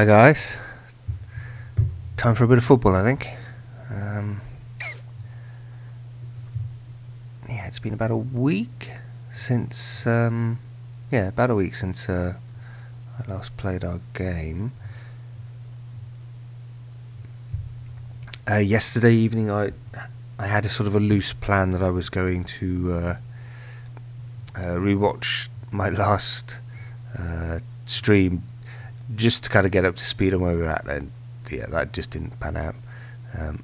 Hi guys. Time for a bit of football, I think. Um, yeah, it's been about a week since. Um, yeah, about a week since uh, I last played our game. Uh, yesterday evening, I I had a sort of a loose plan that I was going to uh, uh, rewatch my last uh, stream just to kind of get up to speed on where we are at, and yeah, that just didn't pan out. Um,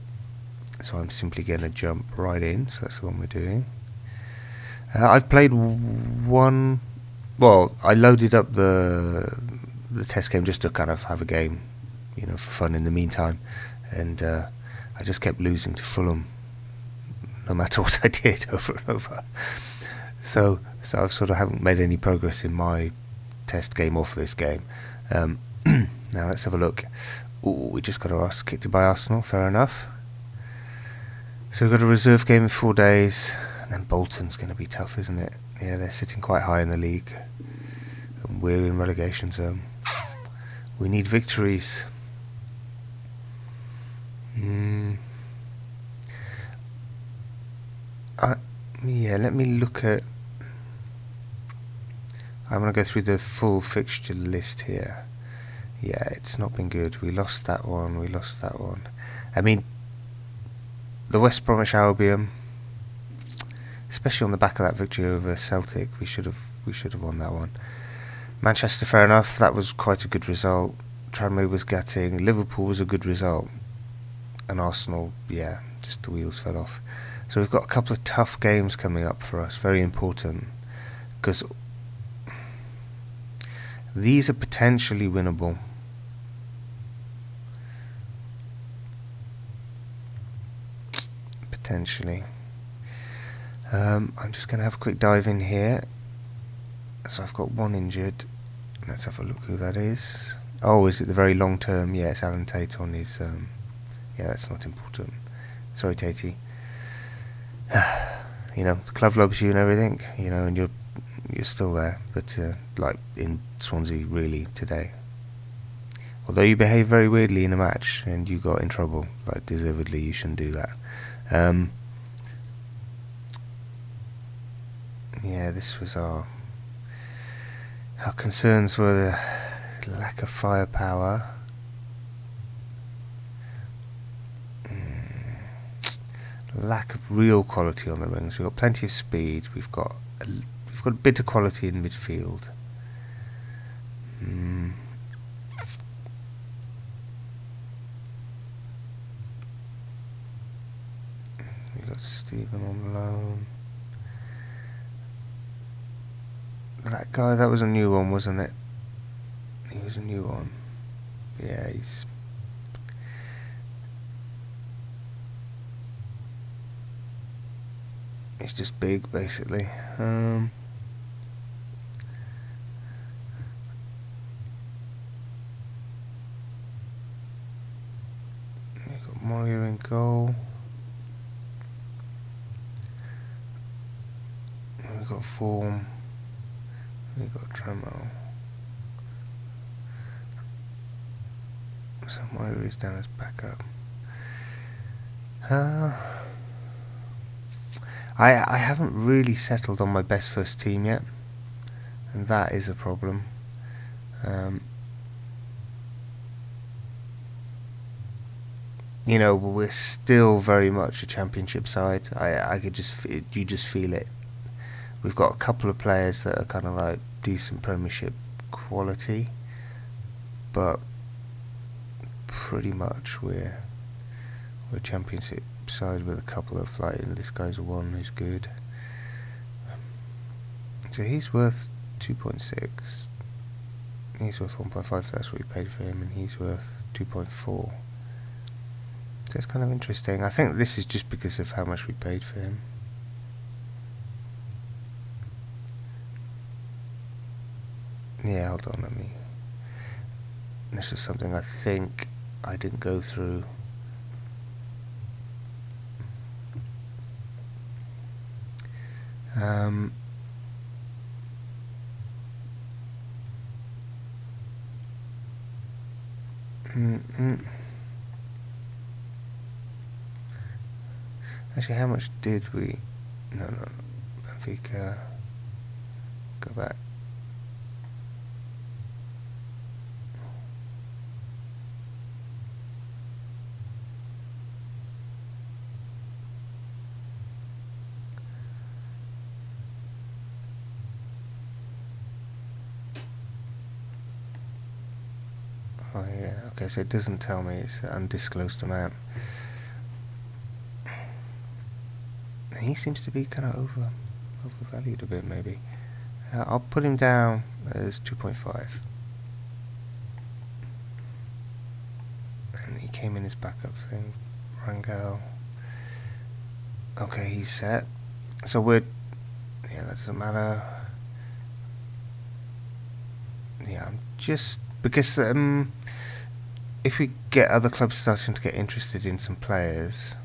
so I'm simply going to jump right in. So that's the one we're doing. Uh, I've played one. Well, I loaded up the the test game just to kind of have a game, you know, for fun in the meantime, and uh, I just kept losing to Fulham, no matter what I did over and over. So, so I sort of haven't made any progress in my test game or for this game. Um, now let's have a look. Ooh, we just got our ass kicked by Arsenal, fair enough. So we've got a reserve game in four days, and then Bolton's going to be tough, isn't it? Yeah, they're sitting quite high in the league, and we're in relegation zone. We need victories. Mm. Uh, yeah, let me look at I'm going to go through the full fixture list here. Yeah, it's not been good. We lost that one, we lost that one. I mean, the West Bromwich Albion, especially on the back of that victory over Celtic, we should have we should have won that one. Manchester, fair enough, that was quite a good result. Tranmere was getting. Liverpool was a good result. And Arsenal, yeah, just the wheels fell off. So we've got a couple of tough games coming up for us, very important. Because these are potentially winnable. Potentially. Um, I'm just going to have a quick dive in here. So I've got one injured. Let's have a look who that is. Oh, is it the very long term? Yeah, it's Alan Tate on his... Um, yeah, that's not important. Sorry, Tatey. you know, the club loves you and everything, you know, and you're you're still there, but uh, like in Swansea really today. Although you behaved very weirdly in a match and you got in trouble, like deservedly you shouldn't do that. Um, yeah, this was our our concerns were the lack of firepower. Mm, lack of real quality on the wings. We've got plenty of speed. We've got got a bit of quality in midfield. Mm. We got Stephen on loan. That guy, that was a new one, wasn't it? He was a new one. Yeah, he's He's just big, basically. Um, Moyer in go We've got Vorm. We've got Tremo. So Moyer is down as backup. Uh, I I haven't really settled on my best first team yet, and that is a problem. Um, you know, we're still very much a championship side. I I could just you just feel it. We've got a couple of players that are kind of like decent Premiership quality, but pretty much we're we're championship side with a couple of like this guy's one who's good. So he's worth two point six. He's worth one point five. That's what we paid for him, and he's worth two point four. It's kind of interesting. I think this is just because of how much we paid for him. Yeah, hold on, let me... This is something I think I didn't go through. Um, Mm Actually, how much did we? No, no, Benfica. Go back. Oh yeah, okay, so it doesn't tell me it's an undisclosed amount. He seems to be kind of over overvalued a bit, maybe. Uh, I'll put him down as 2.5. And he came in his backup thing. Rangel. Okay, he's set. So we're... Yeah, that doesn't matter. Yeah, I'm just... Because um, if we get other clubs starting to get interested in some players...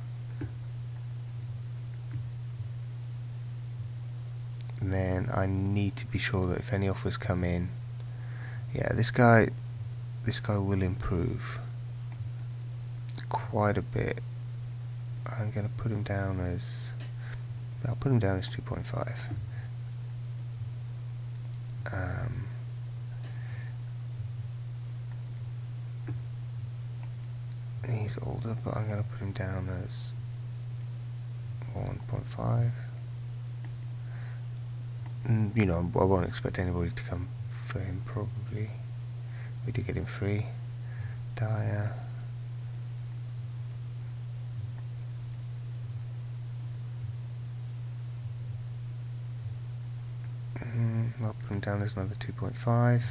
then I need to be sure that if any offers come in, yeah, this guy, this guy will improve quite a bit. I'm going to put him down as, I'll put him down as 2.5. Um, he's older, but I'm going to put him down as 1.5 you know, I won't expect anybody to come for him probably. We did get him free. Dyer. Mm, I'll put him down as another 2.5.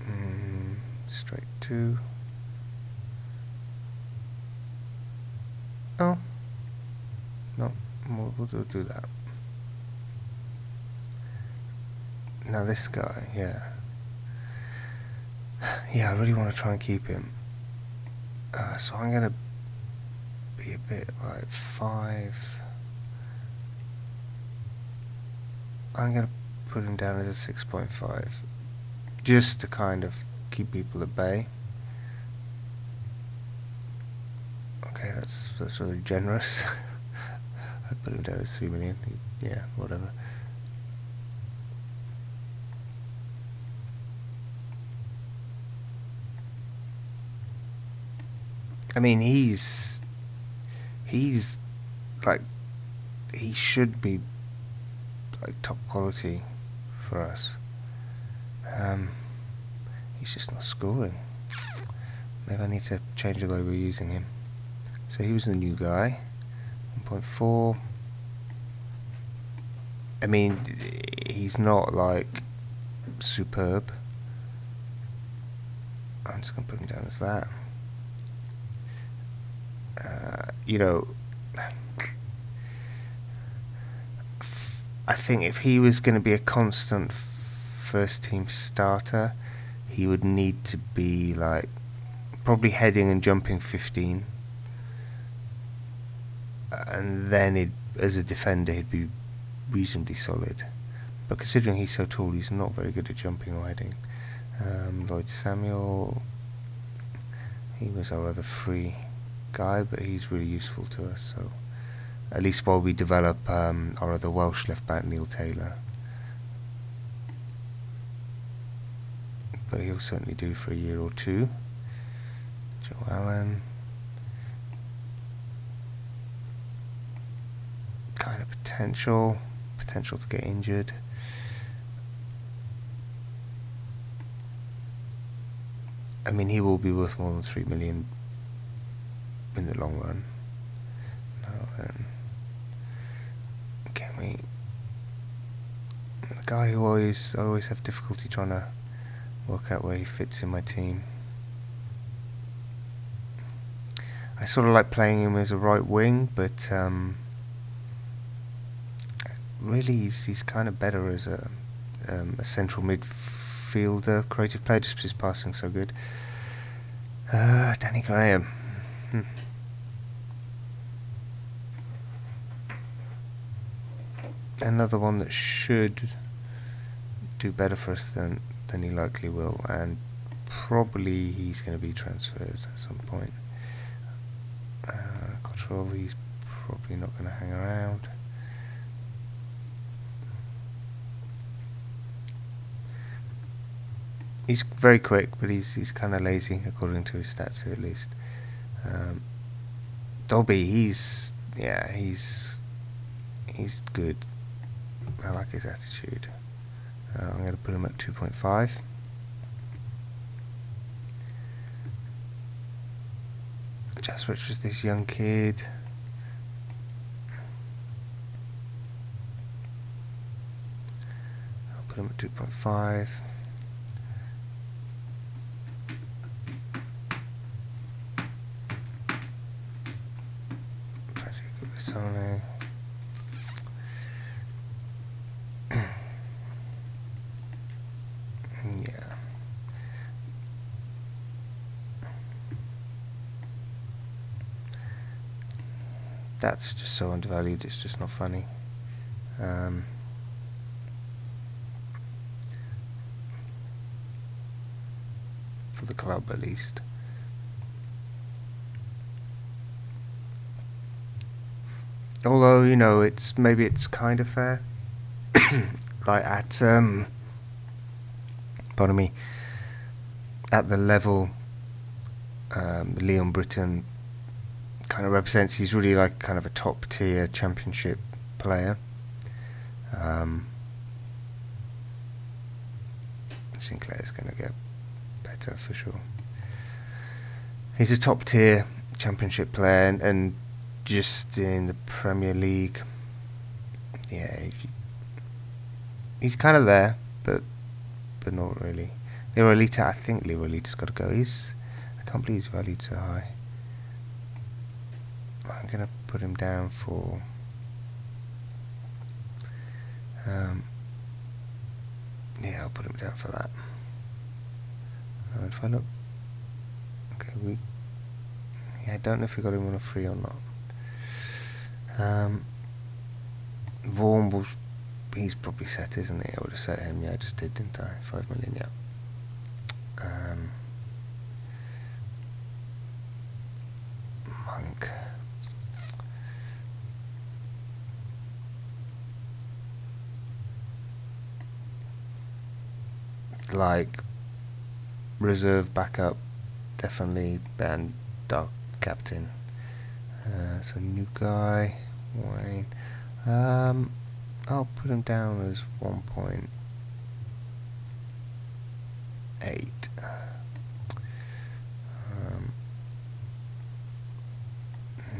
Mm, straight 2. Oh. No, we'll, we'll do that. Now this guy, yeah. Yeah, I really want to try and keep him. Uh, so I'm going to be a bit like 5. I'm going to put him down as a 6.5. Just to kind of keep people at bay. That's really generous. I put him down as three million. Yeah, whatever. I mean, he's he's like he should be like top quality for us. Um, he's just not scoring. Maybe I need to change the way we're using him. So he was the new guy. 1.4. I mean, he's not like superb. I'm just going to put him down as that. Uh, you know, I think if he was going to be a constant first team starter, he would need to be like probably heading and jumping 15 and then as a defender he'd be reasonably solid. But considering he's so tall, he's not very good at jumping or heading. Um, Lloyd Samuel, he was our other free guy, but he's really useful to us. So at least while we develop um, our other Welsh left back, Neil Taylor. But he'll certainly do for a year or two. Joe Allen. Kind of potential, potential to get injured. I mean, he will be worth more than three million in the long run. Now then, can we? The guy who always, I always have difficulty trying to work out where he fits in my team. I sort of like playing him as a right wing, but um, really he's, he's kind of better as a, um, a central midfielder, creative player, just because his passing so good. Uh, Danny Graham. Hmm. another one that should do better for us than than he likely will, and probably he's going to be transferred at some point. Uh, Cotterill, he's probably not going to hang around. He's very quick, but he's he's kind of lazy according to his stats at least. Um, Dobbie, he's yeah, he's he's good. I like his attitude. Uh, I'm going to put him at 2.5. Just which was this young kid. I'll put him at 2.5. That's just so undervalued, it's just not funny. Um, for the club at least. although you know it's maybe it's kind of fair like at um pardon me at the level um, Leon Britton kind of represents he's really like kind of a top tier championship player um, Sinclair's going to get better for sure he's a top tier championship player and, and just in the Premier League. Yeah, you, he's kind of there, but but not really. Leroy Lita, I think Leroy Lita's got to go. He's, I can't believe he's valued so high. I'm gonna put him down for. Um, yeah, I'll put him down for that. Uh, if I look, okay, we. Yeah, I don't know if we got him on a free or not. Um, Vaughan will, he's probably set, isn't he? I would have set him, yeah, I just did, didn't I? Five million, yeah. Um, Monk. Like, reserve backup, definitely, and dark captain. Uh, so new guy. Wayne. Um, I'll put him down as 1.8. Um,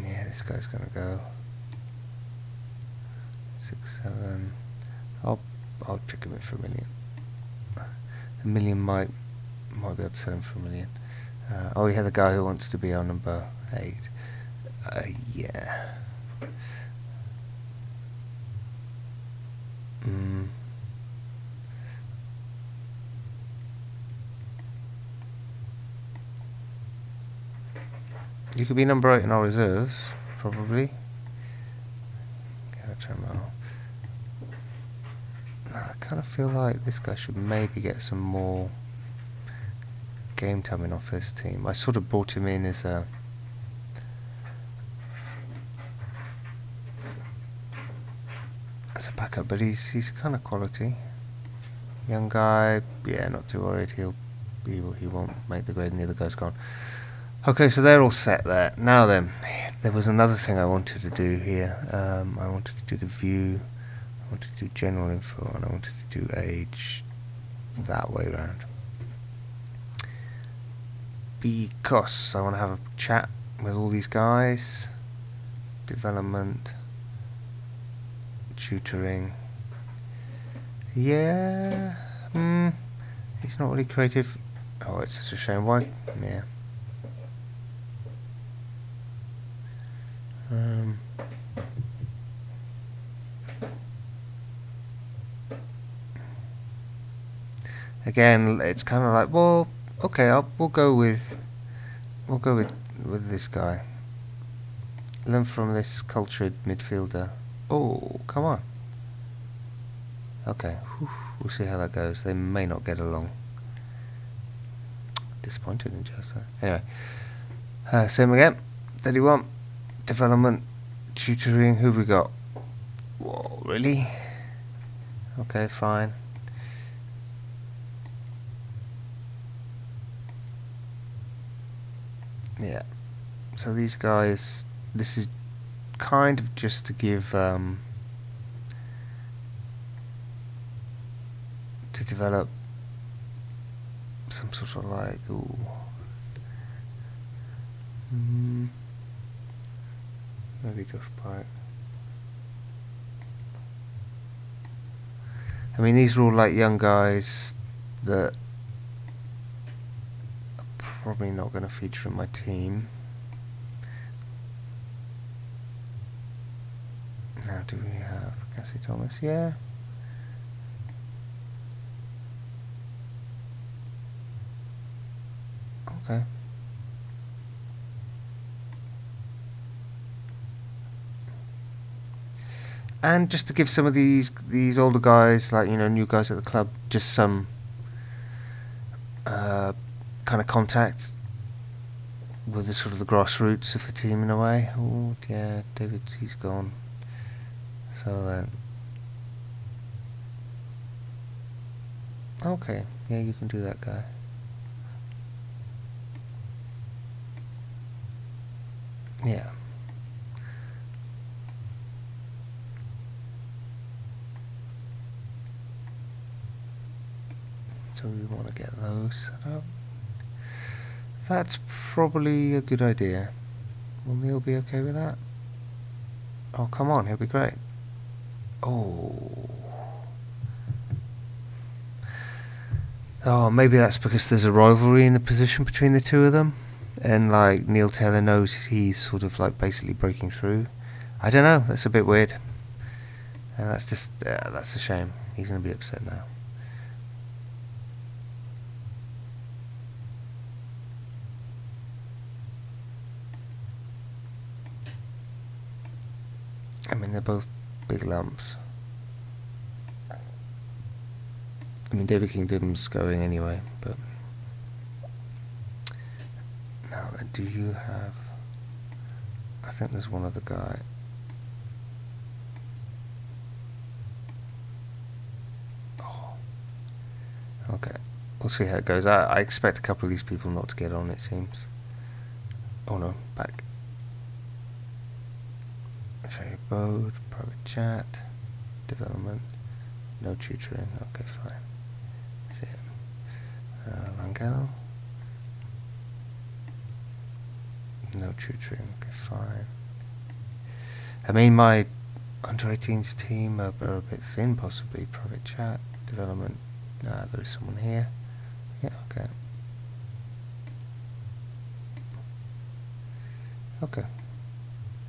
yeah, this guy's gonna go six, seven. I'll I'll check him in for a million. A million might might be able to sell him for a million. Uh, oh, we have the guy who wants to be on number eight. Uh, yeah. Mm. You could be number eight in our reserves, probably. Kind of feel like this guy should maybe get some more game time in our first team. I sort of brought him in as a as a backup, but he's he's kind of quality. Young guy, yeah, not too worried. He'll he he won't make the grade, and the other guy's gone. Okay, so they're all set there. Now then, there was another thing I wanted to do here. Um, I wanted to do the view, I wanted to do general info, and I wanted to do age that way around. Because I want to have a chat with all these guys. Development tutoring. Yeah, hmm, he's not really creative. Oh, it's such a shame. Why? Yeah. Um. Again, it's kind of like, well, okay, I'll, we'll go with, we'll go with with this guy. Learn from this cultured midfielder. Oh, come on. Okay, we'll see how that goes. They may not get along. Disappointed in Jessa. Anyway, uh, same again. 31. Development, tutoring. Who we got? Whoa, really? Okay, fine. Yeah. So these guys, this is kind of just to give um, to develop some sort of like ooh. Mm, maybe Josh Pike. I mean, these are all like young guys that probably not going to feature in my team. Now, do we have Cassie Thomas? Yeah. Okay. And just to give some of these these older guys, like you know, new guys at the club, just some uh, kind of contact with the sort of the grassroots of the team in a way. Oh yeah, David, he's gone. So then, okay, yeah, you can do that guy. Yeah. So we want to get those set up. That's probably a good idea. Will Neil be okay with that? Oh, come on, he'll be great. Oh. Oh, maybe that's because there's a rivalry in the position between the two of them. And, like, Neil Taylor knows he's sort of, like, basically breaking through. I don't know, that's a bit weird. And that's just, uh, that's a shame. He's going to be upset now. I mean, they're both big lumps. I mean, David Kingdom's going anyway, but... Now then, do you have... I think there's one other guy. Oh. Okay, we'll see how it goes. I, I expect a couple of these people not to get on, it seems. Oh no, back. Very bold, private chat, development, no tutoring, okay fine. See it. Uh, Rangel. No tutoring, okay fine. I mean my under 18s team are, are a bit thin possibly, private chat, development, there is someone here. Yeah, okay. Okay.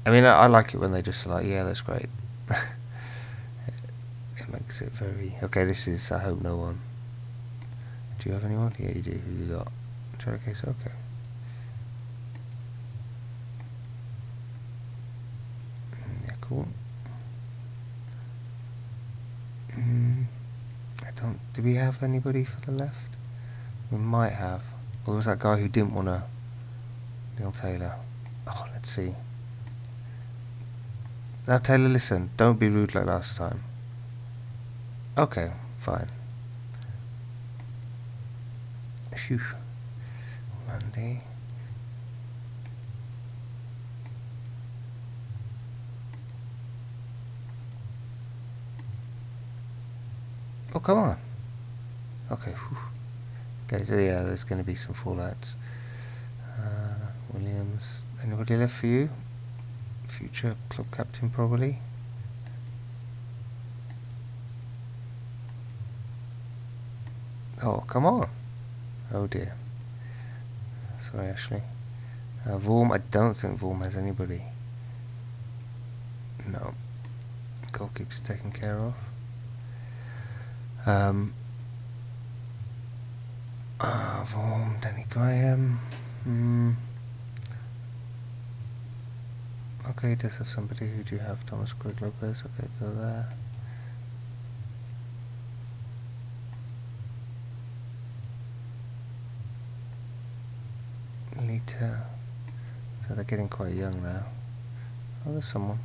I mean, I, I, like it when they just like, yeah, that's great. it makes it very... Okay, this is, I hope, no one. Do you have anyone? Yeah, you do. Who you got? Cherry case? Okay. Mm, yeah, cool. Mm, I don't... Do we have anybody for the left? We might have. Well, there was that guy who didn't want to... Neil Taylor. Oh, let's see. Now Taylor, listen, don't be rude like last time. Okay, fine. Phew. Monday. Oh, come on. Okay, whew. Okay, so yeah, there's going to be some fallouts. Uh, Williams, anybody left for you? Future club captain probably. Oh, come on. Oh dear. Sorry, Ashley. Uh, Vorm, I don't think Vorm has anybody. No. Goalkeeper's taken care of. Um, uh, Vorm, Danny Graham. Hmm. Okay, this is somebody who do you have Thomas Craig Lopez. Okay, go there. Later. So they're getting quite young now. Oh, there's someone.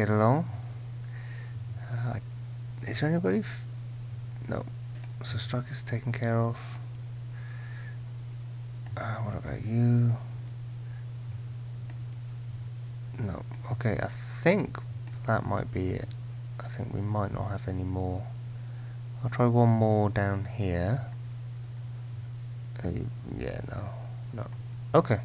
Get along. Uh, is there anybody? No. So Struck is taken care of. Uh, what about you? No. Okay, I think that might be it. I think we might not have any more. I'll try one more down here. Uh, yeah, no. No. Okay.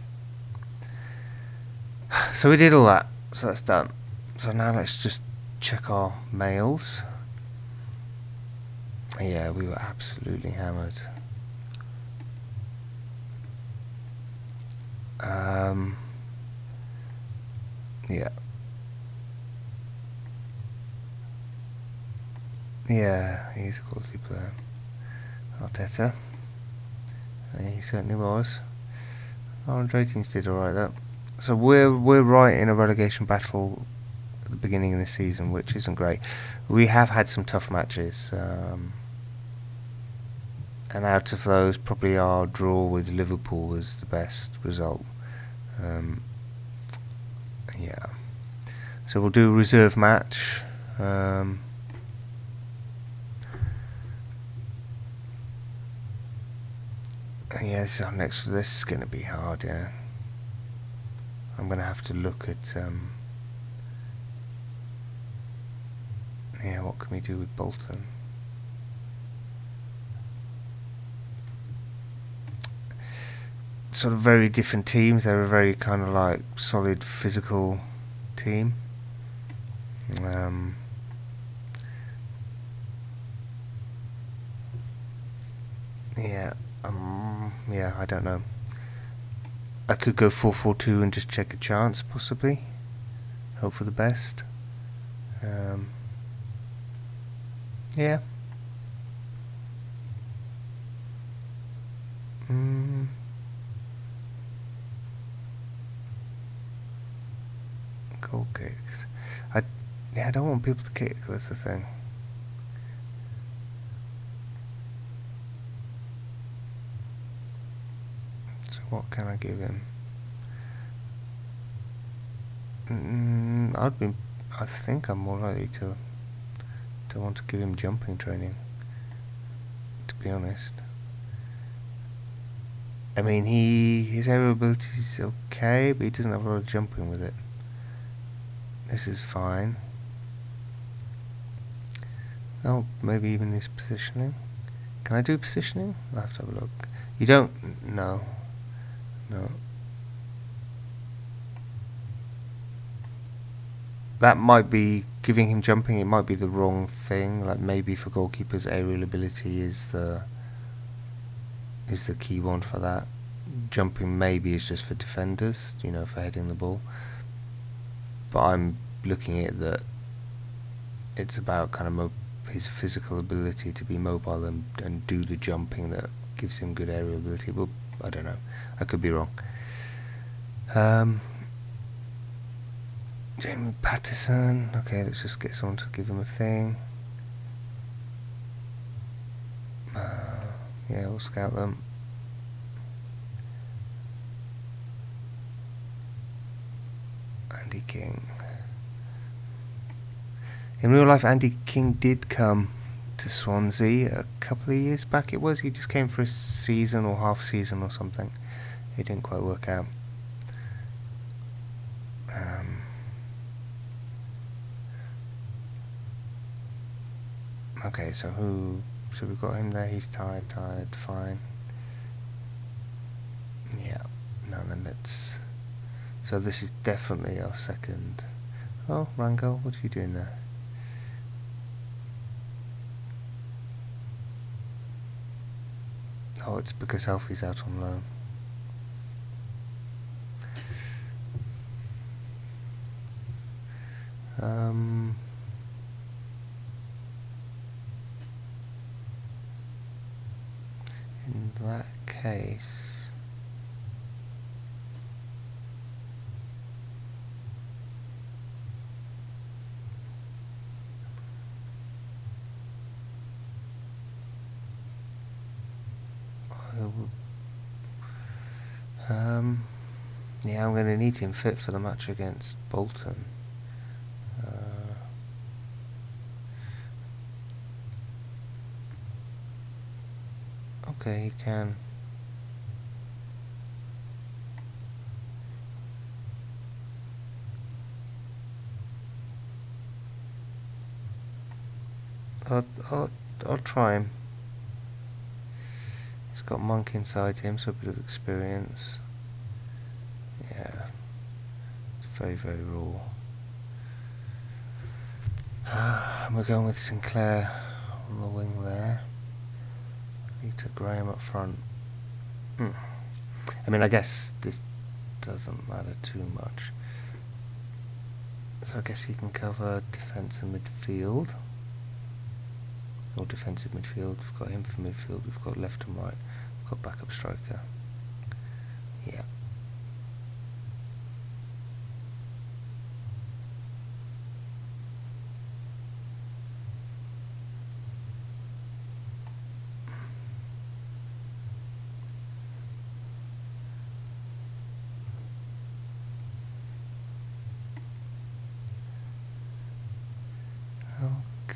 So we did all that. So that's done. So now let's just check our mails. Yeah, we were absolutely hammered. Um, yeah. Yeah, he's a quality player. Arteta. Yeah, he certainly was. Orange ratings did alright though. So we're we're right in a relegation battle at the beginning of the season, which isn't great. We have had some tough matches. Um, and out of those, probably our draw with Liverpool was the best result. Um, yeah. So we'll do a reserve match. Um, yeah, this is our next. This is going to be hard. Yeah. I'm going to have to look at. Um, yeah, what can we do with Bolton? sort of very different teams. They're a very kind of like solid physical team. Um, yeah, um, yeah, I don't know. I could go 4-4-2 and just check a chance, possibly. Hope for the best. Um, yeah. Mm. Goal kicks. I yeah, I don't want people to kick. That's the thing. So what can I give him? Mm, I'd be. I think I'm more likely to to want to give him jumping training. To be honest. I mean, he his aerial ability is okay, but he doesn't have a lot of jumping with it. This is fine. Oh, maybe even his positioning. Can I do positioning? I'll have to have a look. You don't? No. No. That might be giving him jumping. It might be the wrong thing. Like maybe for goalkeepers, aerial ability is the is the key one for that. Jumping maybe is just for defenders. You know, for heading the ball but I'm looking at that it's about kind of his physical ability to be mobile and, and do the jumping that gives him good aerial ability. Well, I don't know. I could be wrong. Um, Jamie Patterson. Okay, let's just get someone to give him a thing. Uh, yeah, we'll scout them. Andy King. In real life, Andy King did come to Swansea a couple of years back. It was he just came for a season or half season or something. It didn't quite work out. Um, okay, so who? So we've got him there. He's tired, tired, fine. Yeah. Now then, let's. So this is definitely our second. Oh, Rangel, what are you doing there? Oh, it's because Alfie's out on loan. Um, in that case, um, yeah, I'm going to need him fit for the match against Bolton. Uh, okay, he can. I'll, I'll, I'll try him. He's got monk inside him, so a bit of experience. Yeah, it's very, very raw. and we're going with Sinclair on the wing there. Peter Graham up front. Hmm. I mean, I guess this doesn't matter too much. So I guess he can cover defence and midfield. Or defensive midfield. We've got him for midfield. We've got left and right. We've got backup striker. Yeah.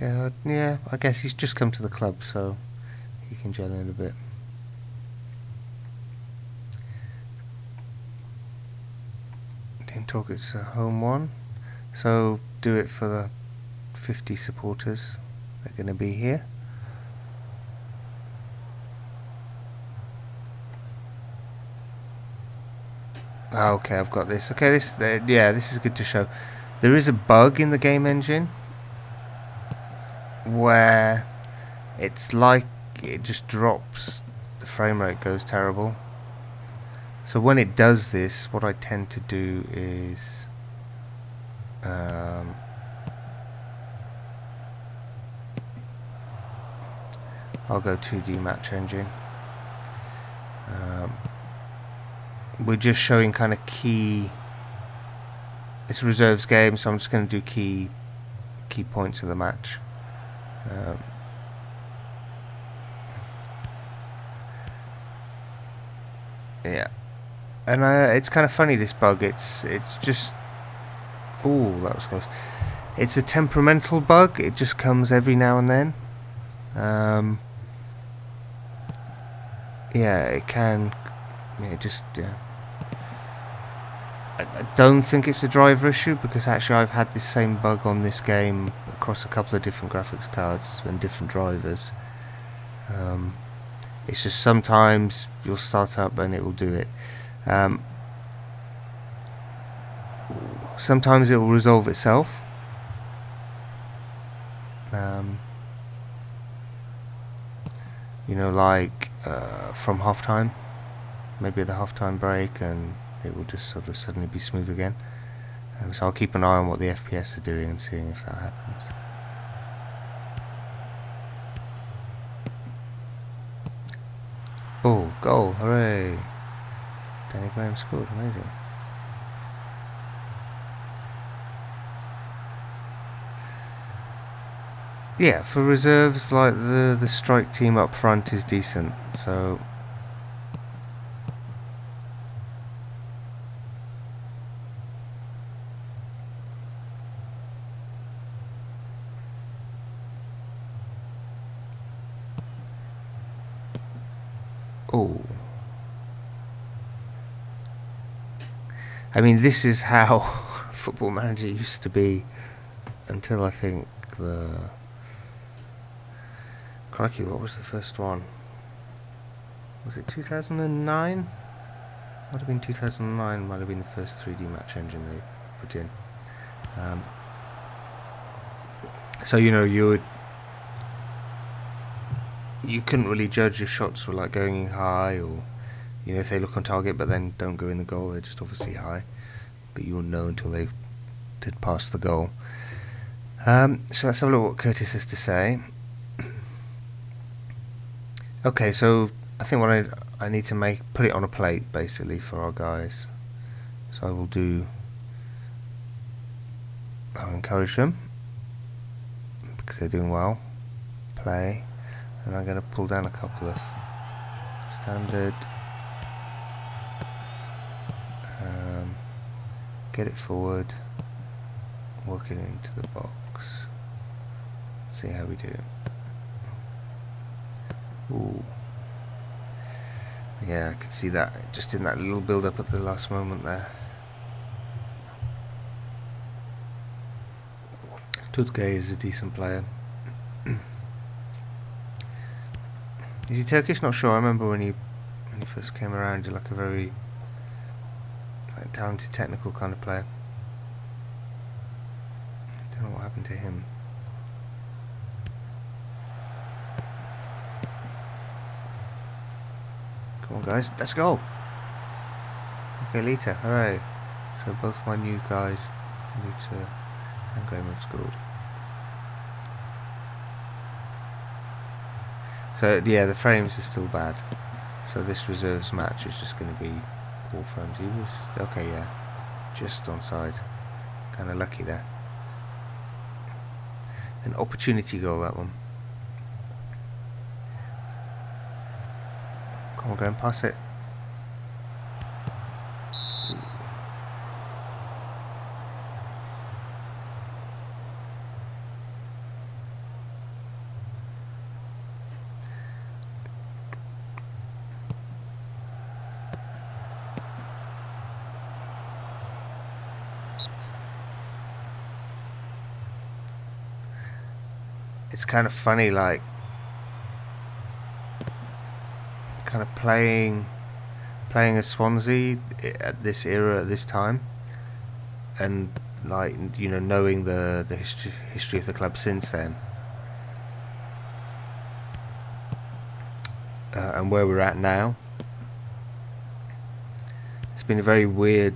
Okay, yeah, I guess he's just come to the club, so he can gel in a bit. Team Talk, it's a home one, so do it for the 50 supporters that are going to be here. Ah, okay, I've got this. Okay, this, uh, yeah, this is good to show. There is a bug in the game engine where it's like it just drops, the frame rate goes terrible. So when it does this, what I tend to do is um, I'll go 2D match engine. Um, we're just showing kind of key. It's a reserves game, so I'm just going to do key key points of the match. Um, yeah, and uh, it's kind of funny this bug. It's it's just oh that was close. It's a temperamental bug. It just comes every now and then. Um, yeah, it can. Yeah, just yeah. I don't think it's a driver issue because actually I've had this same bug on this game across a couple of different graphics cards and different drivers. Um, it's just sometimes you'll start up and it will do it. Um, sometimes it will resolve itself. Um, you know, like uh, from halftime, maybe the halftime break and it will just sort of suddenly be smooth again. Um, so I'll keep an eye on what the FPS are doing and seeing if that happens. Oh, goal, hooray! Danny Graham scored, amazing. Yeah, for reserves, like the the strike team up front is decent, so Oh. I mean, this is how Football Manager used to be until I think the. Crikey, what was the first one? Was it 2009? Might have been 2009, might have been the first 3D match engine they put in. Um, so, you know, you would you couldn't really judge if shots were like going high or you know if they look on target but then don't go in the goal they're just obviously high but you wouldn't know until they did pass the goal Um, so let's have a look what Curtis has to say. Okay, so I think what I I need to make put it on a plate basically for our guys. So I will do. I'll encourage them because they're doing well. Play, and I'm going to pull down a couple of standard. Um, get it forward. Work it into the box. See how we do. Ooh. Yeah, I could see that just in that little build up at the last moment there. Tutke is a decent player. Is he Turkish? Not sure. I remember when he when he first came around, he like a very like, talented, technical kind of player. I don't know what happened to him. Come on, guys, let's go. Okay, Lita, hooray. So both my new guys, Lita and Graham, have scored. So, yeah, the frames are still bad. So this reserves match is just going to be poor frames. He was, okay, yeah, just on side. Kind of lucky there. An opportunity goal, that one. Come on, go and pass it. It's kind of funny, like kind of playing playing as Swansea at this era at this time, and like you know knowing the the history history of the club since then, uh, and where we're at now. It's been a very weird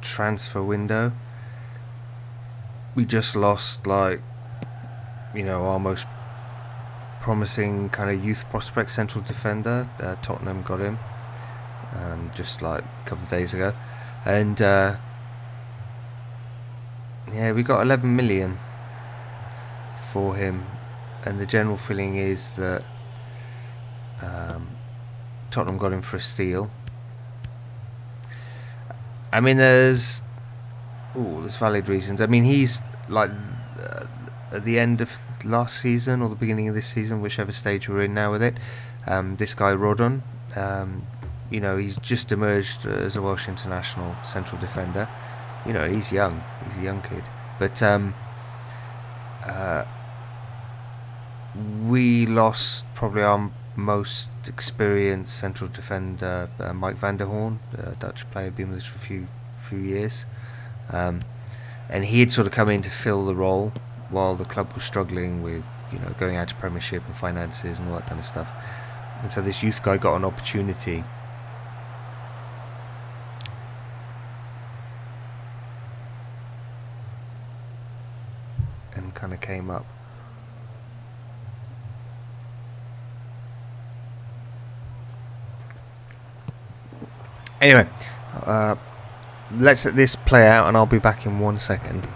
transfer window. We just lost like you know almost promising kind of youth prospect central defender. Uh, Tottenham got him um, just like a couple of days ago, and uh, yeah, we got 11 million for him, and the general feeling is that um, Tottenham got him for a steal. I mean, there's oh, there's valid reasons. I mean, he's like at the end of last season or the beginning of this season, whichever stage we're in now with it. Um, this guy Rodon, um, you know, he's just emerged as a Welsh international central defender. You know, he's young. He's a young kid, but um, uh, we lost probably our most experienced central defender, uh, Mike van der Hoorn, a Dutch player, been with us for a few few years. Um, and he had sort of come in to fill the role while the club was struggling with you know going out to Premiership and finances and all that kind of stuff. And so this youth guy got an opportunity. And kind of came up. Anyway, uh, let's let this play out and I'll be back in one second.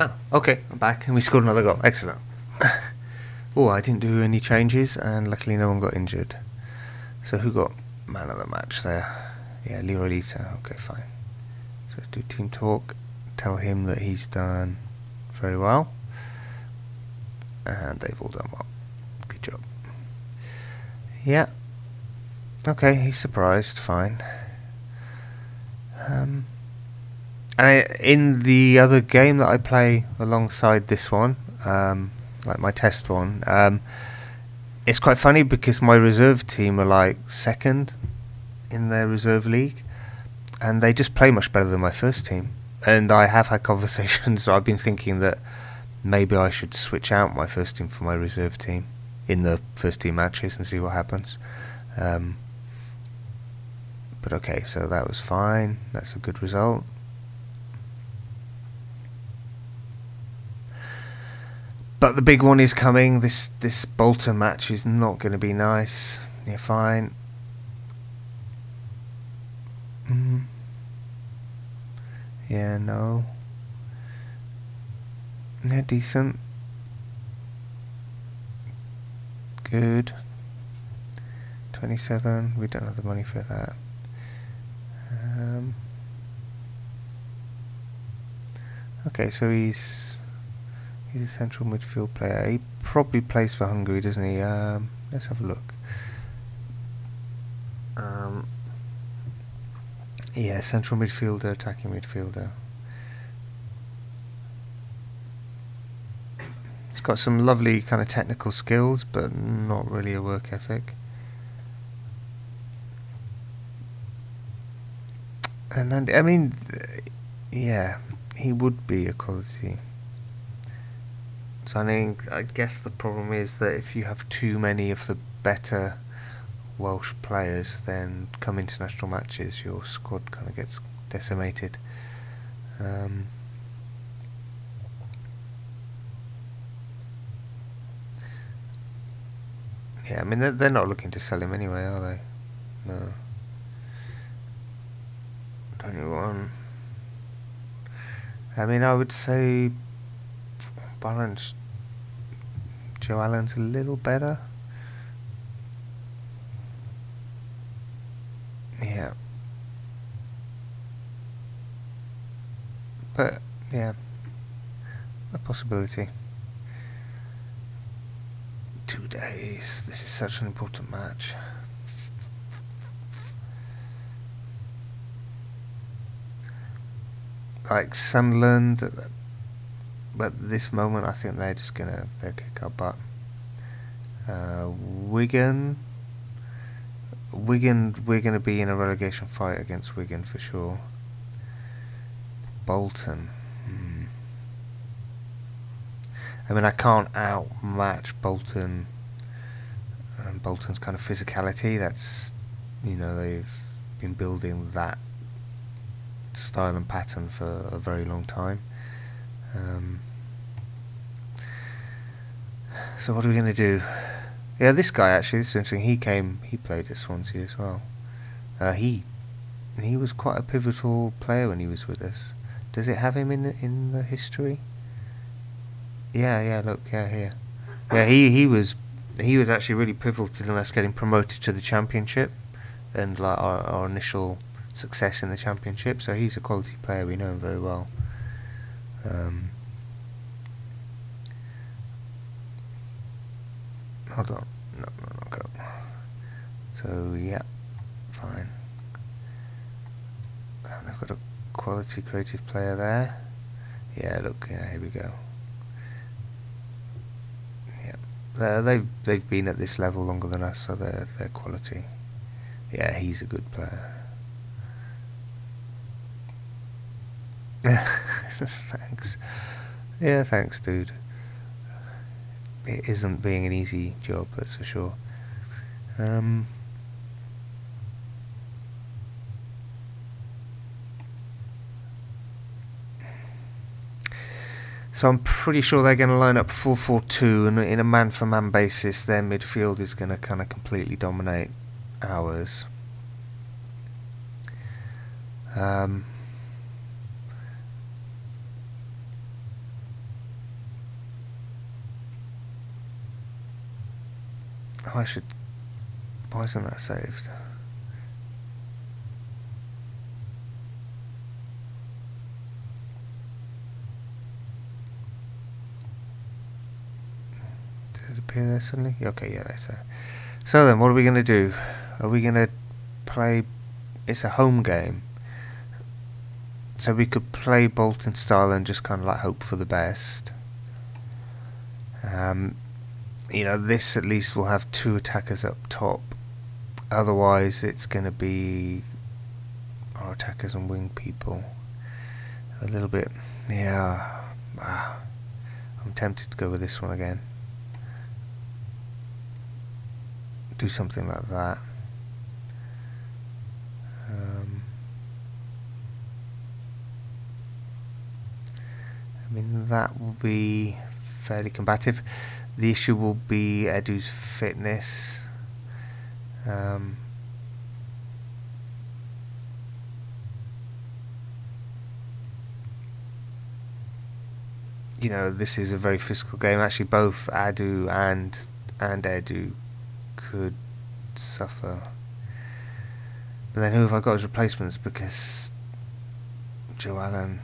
Oh, okay, I'm back, and we scored another goal. Excellent. oh, I didn't do any changes, and luckily no one got injured. So who got man of the match there? Yeah, Leroy Lita. Okay, fine. So let's do team talk. Tell him that he's done very well, and they've all done well. Good job. Yeah. Okay, he's surprised. Fine. Um, and in the other game that I play alongside this one, um, like my test one, um, it's quite funny because my reserve team are like second in their reserve league, and they just play much better than my first team. And I have had conversations. I've been thinking that maybe I should switch out my first team for my reserve team in the first team matches and see what happens. Um, but okay, so that was fine. That's a good result. But the big one is coming. This this Bolton match is not going to be nice. You're fine. Mm. Yeah, no. Yeah, decent. Good. 27. We don't have the money for that. Um, okay, so he's he's a central midfield player. He probably plays for Hungary, doesn't he? Um, let's have a look. Um, yeah, central midfielder, attacking midfielder. He's got some lovely kind of technical skills, but not really a work ethic. And, and I mean, yeah, he would be a quality. So I think I guess the problem is that if you have too many of the better Welsh players, then come international matches, your squad kind of gets decimated. Um, yeah, I mean they're, they're not looking to sell him anyway, are they? No. 21. I mean, I would say balance Joe Allen's a little better. Yeah. But, yeah. A possibility. Two days. This is such an important match. like Sunderland, but this moment I think they're just gonna they kick our butt. Uh, Wigan, Wigan, we're gonna be in a relegation fight against Wigan for sure. Bolton. Hmm. I mean, I can't outmatch Bolton. Um, Bolton's kind of physicality. That's you know they've been building that style and pattern for a very long time. Um, so what are we going to do? Yeah, this guy actually, this is interesting. He came, he played at Swansea as well. Uh, he he was quite a pivotal player when he was with us. Does it have him in the, in the history? Yeah, yeah. Look, yeah, here. Yeah, he he was he was actually really pivotal in us getting promoted to the championship, and like our, our initial success in the championship. So he's a quality player. We know him very well. Um, hold on. No, no, no, go. So yeah, fine. And they've got a quality creative player there. Yeah, look, yeah, here we go. Yeah, they've they've been at this level longer than us, so they're they're quality. Yeah, he's a good player. thanks. Yeah, thanks, dude. It isn't being an easy job, that's for sure. Um, so I'm pretty sure they're going to line up 4-4-2, and in a man-for-man -man basis, their midfield is going to kind of completely dominate ours. Um, Oh, I should. Why isn't that saved? Did it appear there suddenly? Okay, yeah, that's there. So then, what are we going to do? Are we going to play... It's a home game. So we could play Bolton style and just kind of like hope for the best. Um, you know, this at least will have two attackers up top. Otherwise, it's going to be our attackers and wing people. A little bit, yeah. Ah, I'm tempted to go with this one again. Do something like that. Um, I mean, that will be fairly combative. The issue will be Edu's fitness. Um, you know, this is a very physical game. Actually, both Adu and and Edu could suffer. But then who have I got as replacements? Because Joe Allen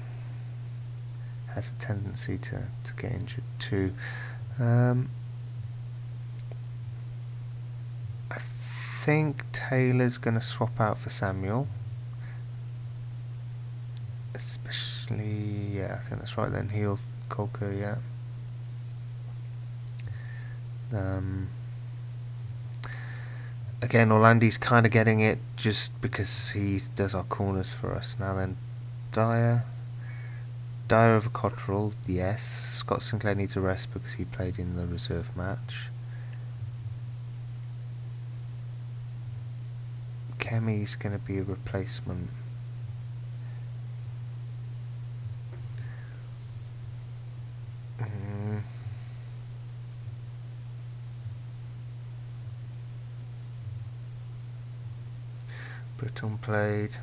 has a tendency to, to get injured too. Um, I think Taylor's going to swap out for Samuel. Especially, yeah, I think that's right then. He'll Caulker, yeah. Um, again, Orlandi's kind of getting it just because he does our corners for us. Now then, Dyer. Dyer over Cotterill, yes. Scott Sinclair needs a rest because he played in the reserve match. Kemy's going to be a replacement. Mm. Britton played.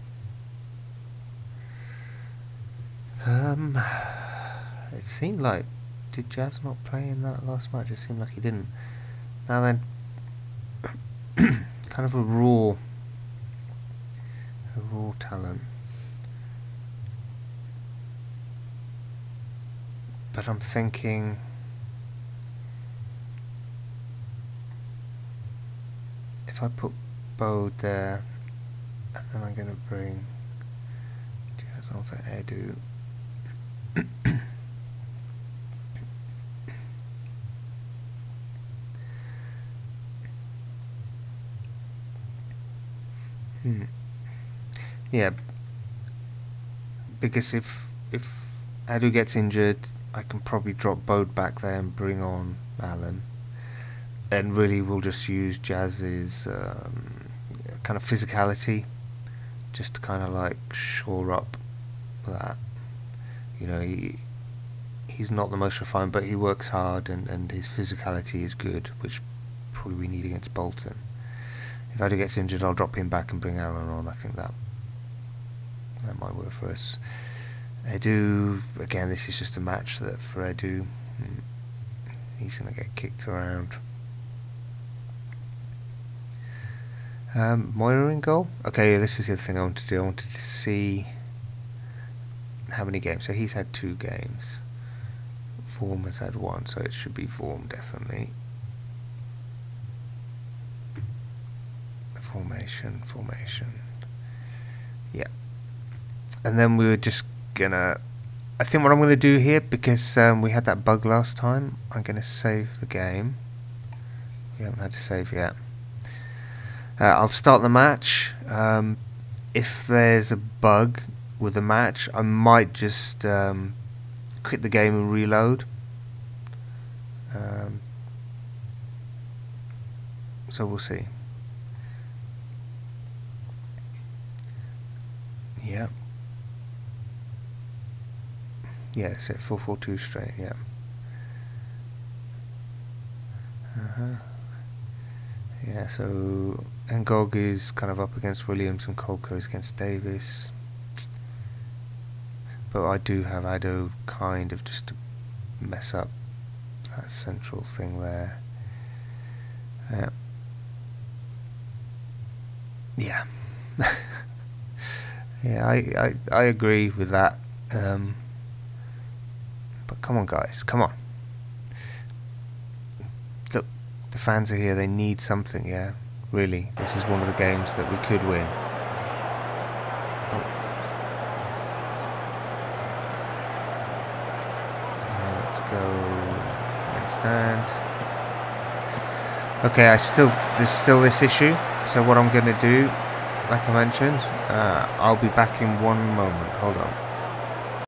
Um, it seemed like did Jazz not play in that last match? It seemed like he didn't. Now then, kind of a raw, a raw talent. But I'm thinking. If I put Bodde there, and then I'm going to bring Jazz on for Edu. Hmm. Yeah, because if if Adu gets injured, I can probably drop Bodde back there and bring on Allen, and really we'll just use Jazz's um, kind of physicality, just to kind of like shore up that. You know, he he's not the most refined, but he works hard and, and his physicality is good, which probably we need against Bolton. If Adu gets injured, I'll drop him back and bring Allen on. I think that that might work for us. Edu, again, this is just a match that for Edu, hmm, he's going to get kicked around. Um, Moira in goal. Okay, this is the other thing I wanted to do. I wanted to see how many games? So he's had two games. Form has had one, so it should be form definitely. Formation, formation. Yeah. And then we were just gonna. I think what I'm gonna do here, because um, we had that bug last time, I'm gonna save the game. We haven't had to save yet. Uh, I'll start the match. Um, if there's a bug, with the match. I might just um, quit the game and reload. Um, so we'll see. Yeah. Yeah, it's at 442 straight, yeah. Uh-huh. Yeah, so Ngog is kind of up against Williams and Caulker is against Davies but I do have Addo kind of just to mess up that central thing there. Uh, yeah. yeah, I, I, I agree with that. Um, but come on, guys, come on. Look, the fans are here, they need something, yeah? Really, this is one of the games that we could win. Go. Okay, I still there's still this issue. So what I'm going to do, like I mentioned, uh, I'll be back in one moment. Hold on.